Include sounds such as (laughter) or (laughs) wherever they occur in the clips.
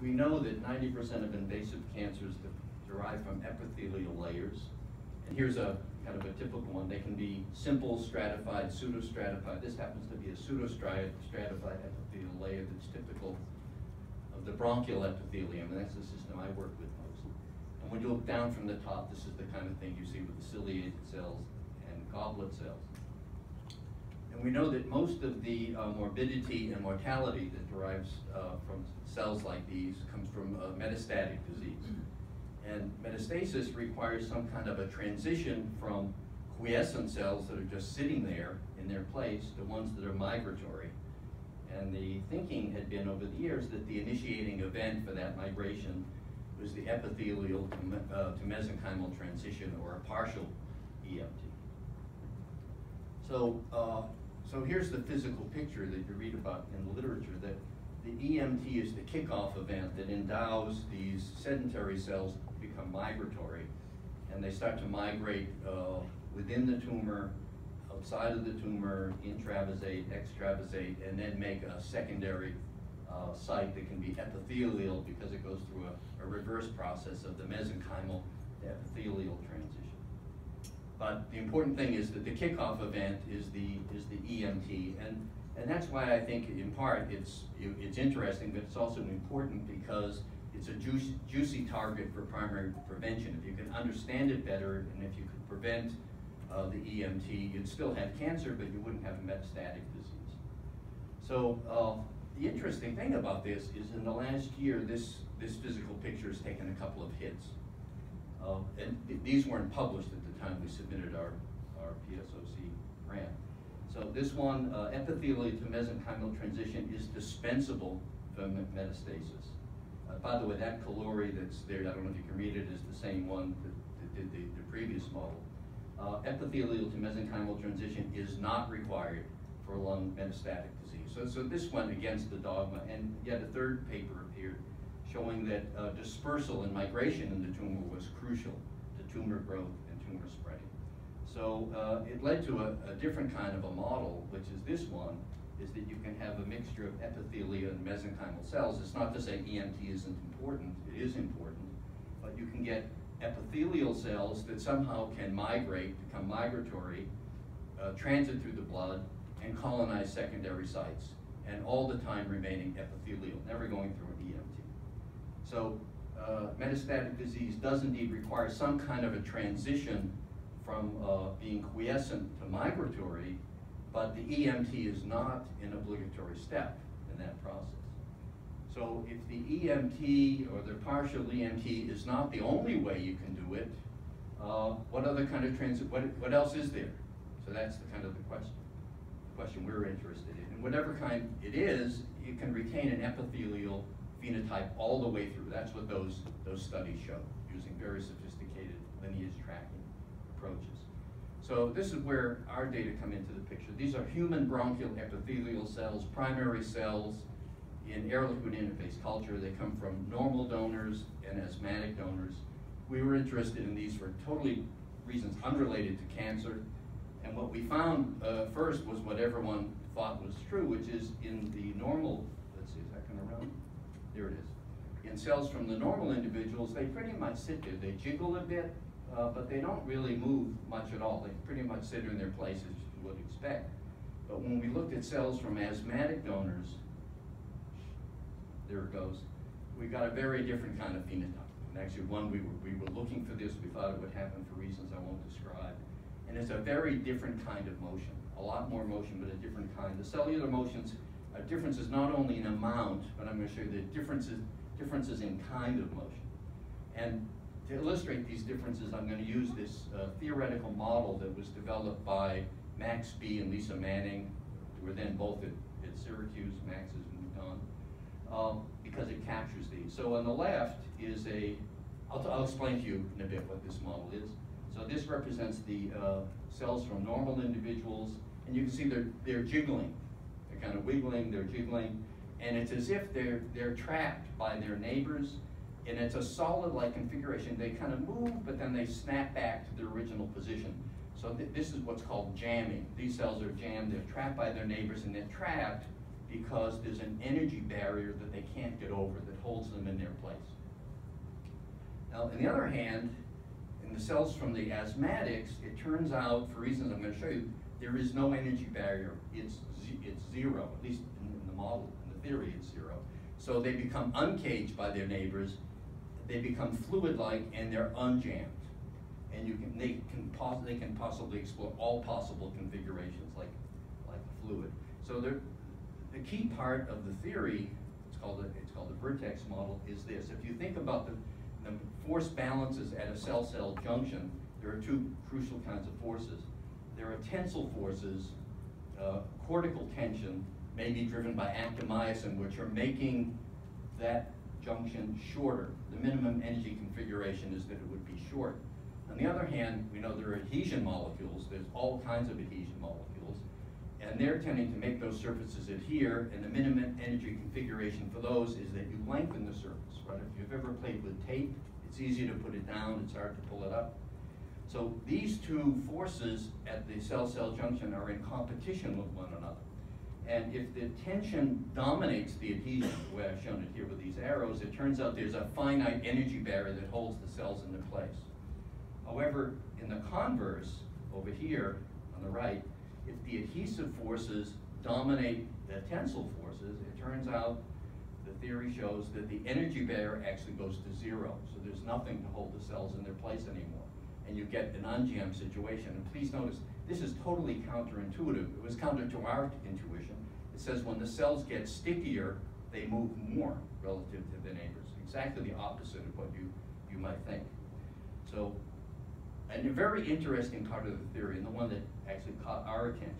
we know that 90% of invasive cancers derive from epithelial layers. And here's a kind of a typical one. They can be simple stratified, pseudostratified. This happens to be a pseudostratified epithelial layer that's typical of the bronchial epithelium, and that's the system I work with most. And when you look down from the top, this is the kind of thing you see with the ciliated cells and goblet cells. And we know that most of the uh, morbidity and mortality that derives uh, from cells like these comes from uh, metastatic disease. And metastasis requires some kind of a transition from quiescent cells that are just sitting there in their place to ones that are migratory. And the thinking had been over the years that the initiating event for that migration was the epithelial to, uh, to mesenchymal transition or a partial EMT. So uh, so here's the physical picture that you read about in the literature that the EMT is the kickoff event that endows these sedentary cells to become migratory and they start to migrate uh, within the tumor, outside of the tumor, intravasate, extravasate, and then make a secondary uh, site that can be epithelial because it goes through a, a reverse process of the mesenchymal epithelial transition. But the important thing is that the kickoff event is the is the EMT, and and that's why I think in part it's it's interesting, but it's also important because it's a juicy, juicy target for primary prevention. If you can understand it better, and if you could prevent uh, the EMT, you'd still have cancer, but you wouldn't have metastatic disease. So uh, the interesting thing about this is in the last year, this this physical picture has taken a couple of hits. Uh, and these weren't published at the time we submitted our, our PSOC grant. So this one, uh, epithelial to mesenchymal transition is dispensable for metastasis. Uh, by the way, that Kalluri that's there, I don't know if you can read it, is the same one that, that did the, the, previous model. Uh, epithelial to mesenchymal transition is not required for lung metastatic disease. So, so this went against the dogma, and yet a third paper appeared showing that uh, dispersal and migration in the tumor was crucial to tumor growth and tumor spreading. So uh, it led to a, a, different kind of a model, which is this one, is that you can have a mixture of epithelia and mesenchymal cells. It's not to say EMT isn't important, it is important, but you can get epithelial cells that somehow can migrate, become migratory, uh, transit through the blood, and colonize secondary sites, and all the time remaining epithelial, never going through so uh, metastatic disease does indeed require some kind of a transition from uh, being quiescent to migratory, but the EMT is not an obligatory step in that process. So if the EMT or the partial EMT is not the only way you can do it, uh, what other kind of transit, what, what else is there? So that's the kind of the question, the question we're interested in. And whatever kind it is, you can retain an epithelial phenotype all the way through. That's what those, those studies show, using very sophisticated lineage tracking approaches. So this is where our data come into the picture. These are human bronchial epithelial cells, primary cells in air liquid interface culture. They come from normal donors and asthmatic donors. We were interested in these for totally reasons unrelated to cancer. And what we found uh, first was what everyone thought was true, which is in the normal, let's see, is that going run? There it is. In cells from the normal individuals, they pretty much sit there. They jiggle a bit, uh, but they don't really move much at all. They pretty much sit in their places as you would expect. But when we looked at cells from asthmatic donors, there it goes, we got a very different kind of phenotype. And actually one, we were, we were looking for this, we thought it would happen for reasons I won't describe. And it's a very different kind of motion, a lot more motion, but a different kind. The cellular motions uh, differences not only in amount, but I'm going to show you the differences, differences in kind of motion. And to illustrate these differences, I'm going to use this uh, theoretical model that was developed by Max Bi. and Lisa Manning, who were then both at, at Syracuse. Max has moved on, um, because it captures these. So on the left is a, I'll, I'll explain to you in a bit what this model is. So this represents the uh, cells from normal individuals, and you can see they're, they're jiggling kind of wiggling, they're jiggling, and it's as if they're, they're trapped by their neighbors, and it's a solid-like configuration. They kind of move, but then they snap back to their original position. So th this is what's called jamming. These cells are jammed, they're trapped by their neighbors, and they're trapped because there's an energy barrier that they can't get over that holds them in their place. Now, on the other hand, in the cells from the asthmatics, it turns out, for reasons I'm going to show you, there is no energy barrier. It's, it's zero, at least in the model, in the theory, it's zero. So they become uncaged by their neighbors, they become fluid-like, and they're unjammed. And you can, they can, pos they can possibly explore all possible configurations, like, like fluid. So the key part of the theory, it's called, a, it's called the vertex model, is this. If you think about the, the force balances at a cell-cell junction, there are two crucial kinds of forces. There are tensile forces, uh, cortical tension may be driven by actomyosin, which are making that junction shorter. The minimum energy configuration is that it would be short. On the other hand, we know there are adhesion molecules. There's all kinds of adhesion molecules. And they're tending to make those surfaces adhere, and the minimum energy configuration for those is that you lengthen the surface, right? If you've ever played with tape, it's easy to put it down, it's hard to pull it up. So these two forces at the cell-cell junction are in competition with one another. And if the tension dominates the adhesion, the way I've shown it here with these arrows, it turns out there's a finite energy barrier that holds the cells in their place. However, in the converse, over here on the right, if the adhesive forces dominate the tensile forces, it turns out the theory shows that the energy barrier actually goes to zero. So there's nothing to hold the cells in their place anymore. And you get an unjammed situation. And please notice, this is totally counterintuitive. It was counter to our intuition. It says when the cells get stickier, they move more relative to the neighbors. Exactly the opposite of what you, you might think. So and a very interesting part of the theory, and the one that actually caught our attention,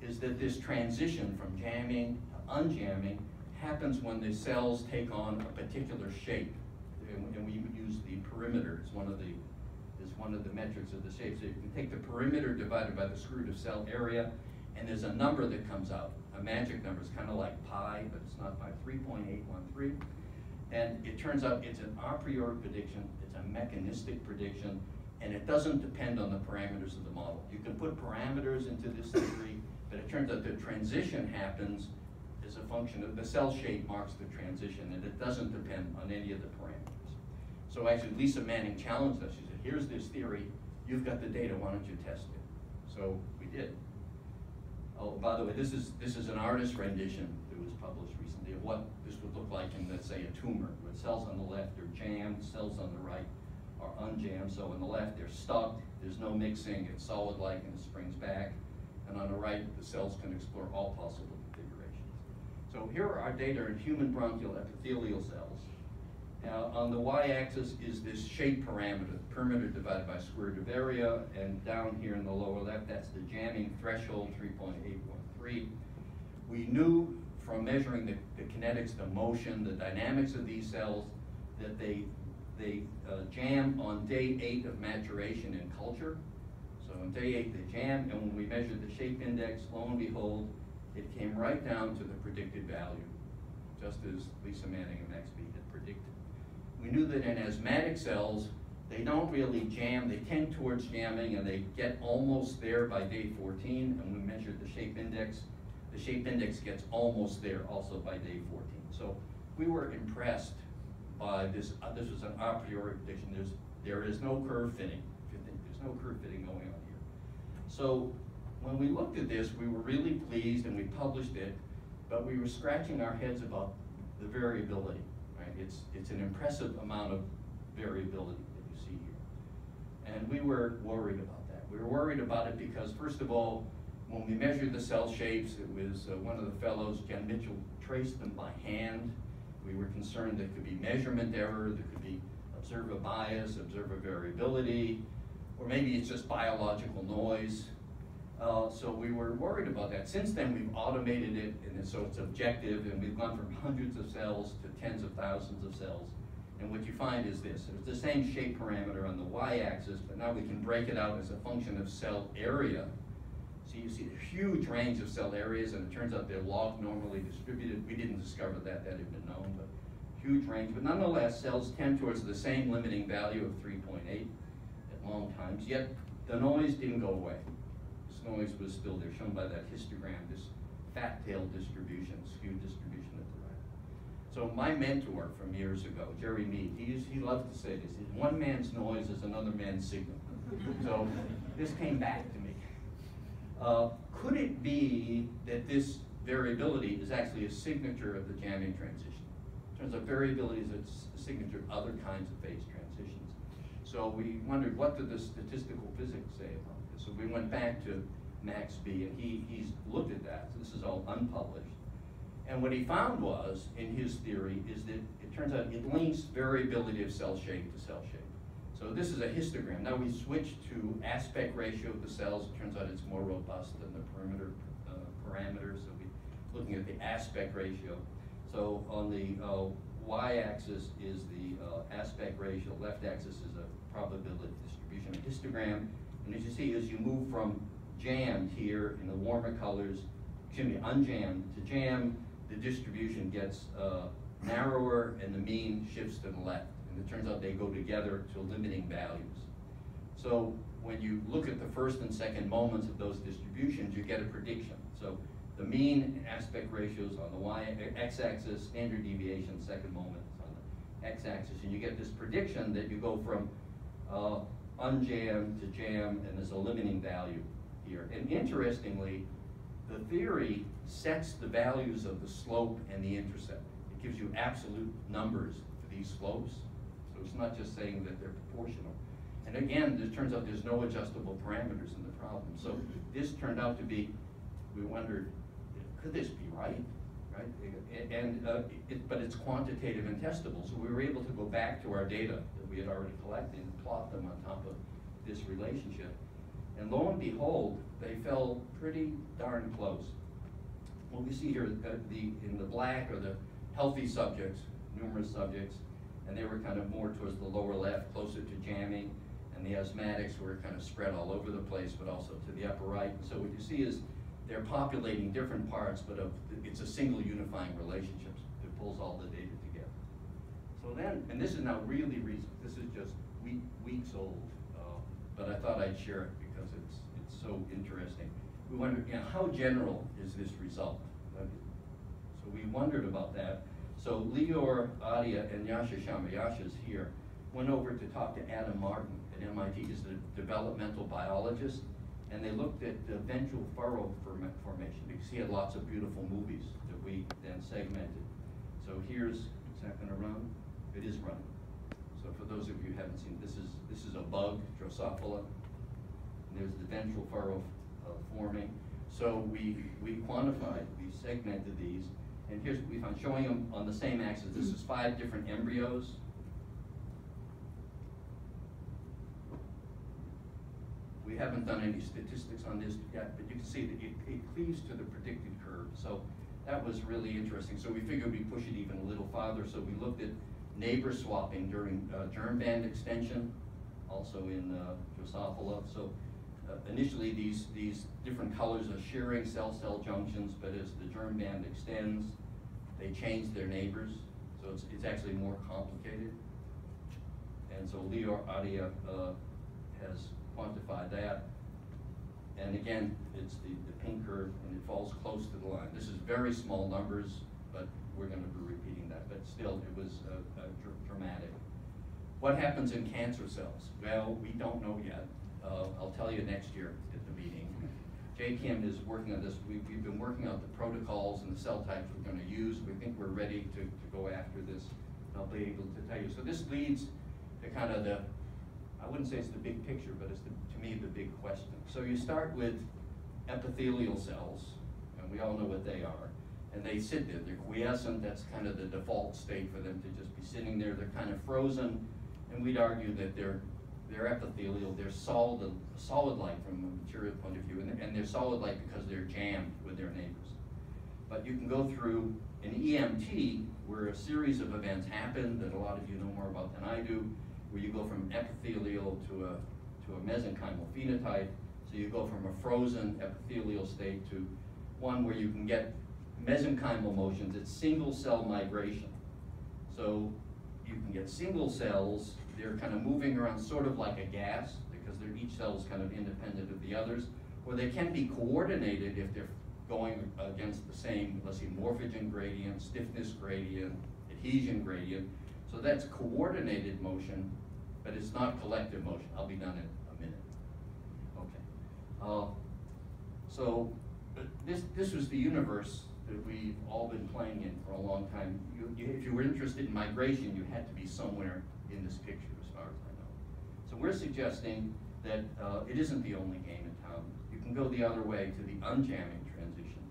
is that this transition from jamming to unjamming happens when the cells take on a particular shape. And, and we use the perimeter as one of the is one of the metrics of the shape. So you can take the perimeter divided by the root of cell area, and there's a number that comes out. A magic number. It's kind of like pi, but it's not pi. 3.813. And it turns out it's an a priori prediction. It's a mechanistic prediction and it doesn't depend on the parameters of the model. You can put parameters into this theory, but it turns out the transition happens as a function of the cell shape marks the transition, and it doesn't depend on any of the parameters. So actually, Lisa Manning challenged us. Here's this theory, you've got the data, why don't you test it? So we did. Oh, by the way, this is, this is an artist rendition that was published recently of what this would look like in, let's say, a tumor, with cells on the left are jammed, cells on the right are unjammed. So on the left, they're stuck, there's no mixing, it's solid-like and it springs back. And on the right, the cells can explore all possible configurations. So here are our data in human bronchial epithelial cells. Now, on the y-axis is this shape parameter, perimeter divided by square root of area, and down here in the lower left, that's the jamming threshold, 3.813. We knew from measuring the, the kinetics, the motion, the dynamics of these cells, that they they uh, jam on day eight of maturation in culture. So on day eight they jam, and when we measured the shape index, lo and behold, it came right down to the predicted value, just as Lisa Manning and Max Bi had predicted. We knew that in asthmatic cells, they don't really jam, they tend towards jamming and they get almost there by day 14, and we measured the shape index. The shape index gets almost there also by day 14. So we were impressed by this, uh, this was an a priori prediction. There's, there is no curve fitting. There's no curve fitting going on here. So when we looked at this, we were really pleased and we published it, but we were scratching our heads about the variability? It's, it's an impressive amount of variability that you see here. And we were worried about that. We were worried about it because, first of all, when we measured the cell shapes, it was uh, one of the fellows, Jen Mitchel, traced them by hand we were concerned there could be measurement error, there could be observer bias, observer variability, or maybe it's just biological noise. Uh, so we were worried about that. Since then, we've automated it, and so it's objective, and we've gone from (laughs) hundreds of cells to tens of thousands of cells. And what you find is this, it's the same shape parameter on the y-axis, but now we can break it out as a function of cell area so you see a huge range of cell areas, and it turns out they're log normally distributed. We didn't discover that, that had been known, but huge range. But nonetheless, cells tend towards the same limiting value of 3.8 at long times, yet the noise didn't go away. Noise was still there, shown by that histogram, this fat tail distribution, skewed distribution at the right. So my mentor from years ago, Jere Mead, he, used, he loved to say this, one man's noise is another man's signal. (laughs) so this came back to me. Uh, could it be that this variability is actually a signature of the jamming transition? In terms of variability is a signature of other kinds of phase transitions. So we wondered what did the statistical physics say about this? So we went back to Max Bi and he, he's looked at that. So this is all unpublished. And what he found was, in his theory, is that it turns out it links variability of cell shape to cell shape. So this is a histogram. Now we switch to aspect ratio of the cells. It turns out it's more robust than the perimeter uh, parameters. So we're looking at the aspect ratio. So on the uh, y-axis is the uh, aspect ratio, left axis is a probability distribution, a histogram. And as you see, as you move from jammed here in the warmer colors, excuse me, unjammed to jam, the distribution gets uh, narrower and the mean shifts to the left. And it turns out they go together to limiting values. So when you look at the first and second moments of those distributions, you get a prediction. So the mean aspect ratios on the y x-axis, standard deviation, second moment on the x-axis, and you get this prediction that you go from uh, unjam to jam, and there's a limiting value here. And interestingly, the theory sets the values of the slope and the intercept. It gives you absolute numbers for these slopes. So it's not just saying that they're proportional. And again, it turns out there's no adjustable parameters in the problem. So this turned out to be, we wondered, could this be right? Right? And, uh, it, but it's quantitative and testable. So we were able to go back to our data that we had already collected and plot them on top of this relationship. And lo and behold, they fell pretty darn close. What we see here, uh, the, in the black are the healthy subjects, numerous subjects, and they were kind of more towards the lower left, closer to jamming, and the asthmatics were kind of spread all over the place, but also to the upper right. And so what you see is they're populating different parts, but of, it's a single unifying relationship that pulls all the data together. So then, and this is now really recent, this is just week, weeks old, uh, but I thought I'd share it because it's, it's so interesting. We wondered, you know, how general is this result? So we wondered about that. So Lior Atia and Yasha Sharma, Yasha's here, went over to talk to Adam Martin at MIT. He's a developmental biologist. And they looked at the ventral furrow formation because he had lots of beautiful movies that we then segmented. So here's, is that gonna run? It is running. So for those of you who haven't seen, this is this is a bug, Drosophila. And there's the ventral furrow uh, forming. So we, we quantified, we segmented these, and here's what we found, showing them on the same axis. This is five different embryos. We haven't done any statistics on this yet, but you can see that it, it cleaves to the predicted curve. So that was really interesting. So we figured we'd push it even a little farther. So we looked at neighbor swapping during uh, germ band extension, also in uh, Drosophila. So initially these, these different colors are sharing cell-cell junctions, but as the germ band extends, they change their neighbors. So it's, it's actually more complicated. And so Leo Atia uh, has quantified that. And again, it's the, the pink curve and it falls close to the line. This is very small numbers, but we're going to be repeating that. But still, it was uh, uh, dr dramatic. What happens in cancer cells? Well, we don't know yet. Uh, I'll tell you next year at the meeting. Kim is working on this. We've, we've, been working out the protocols and the cell types we're going to use. We think we're ready to, to go after this. I'll be able to tell you. So this leads to kind of the, I wouldn't say it's the big picture, but it's the, to me the big question. So you start with epithelial cells, and we all know what they are. And they sit there, they're quiescent, that's kind of the default state for them to just be sitting there. They're kind of frozen, and we'd argue that they're they're epithelial, they're solid, solid-like from a material point of view, and, and they're solid-like because they're jammed with their neighbors. But you can go through an EMT where a series of events happen that a lot of you know more about than I do, where you go from epithelial to a, to a mesenchymal phenotype. So you go from a frozen epithelial state to one where you can get mesenchymal motions. It's single cell migration. So you can get single cells they're kind of moving around sort of like a gas because they're, each cell is kind of independent of the others, or they can be coordinated if they're going against the same, let's say, morphogen gradient, stiffness gradient, adhesion gradient. So that's coordinated motion, but it's not collective motion. I'll be done in a minute. Okay. Uh, so uh, this, this was the universe that we've all been playing in for a long time. You, you, if you were interested in migration, you had to be somewhere in this picture, as far as I know. So we're suggesting that uh, it isn't the only game in town. You can go the other way to the unjamming transition,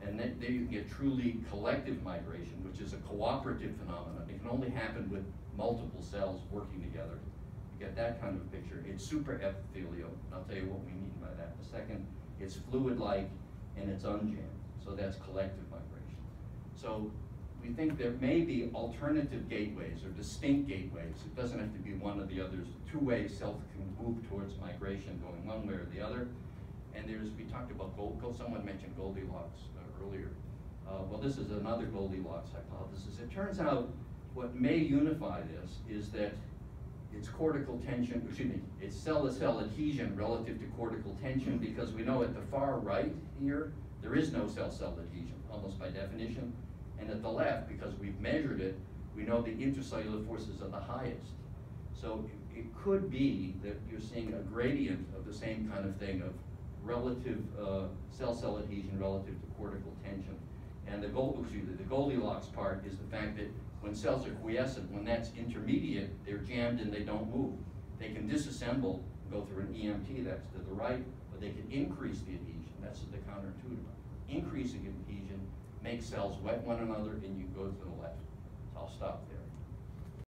and then there you can get truly collective migration, which is a cooperative phenomenon. It can only happen with multiple cells working together. You get that kind of picture. It's super epithelial. and I'll tell you what we mean by that in a second. It's fluid-like and it's unjammed. So that's collective migration. So we think there may be alternative gateways or distinct gateways. It doesn't have to be one or the other. Two-way self can move towards migration, going one way or the other. And there's, we talked about gold, someone mentioned Goldilocks uh, earlier. Uh, well, this is another Goldilocks hypothesis. It turns out what may unify this is that it's cortical tension, excuse me, it's cell-to-cell adhesion relative to cortical tension because we know at the far right here, there is no cell-cell adhesion, almost by definition. And at the left, because we've measured it, we know the intracellular forces are the highest. So it, could be that you're seeing a gradient of the same kind of thing of relative uh, cell-cell adhesion relative to cortical tension. And the gold, me, the Goldilocks part is the fact that when cells are quiescent, when that's intermediate, they're jammed and they don't move. They can disassemble, go through an EMT, that's to the right, but they can increase the adhesion, that's the counterintuitive. Increasing adhesion makes cells wet one another and you go to the left. So I'll stop there.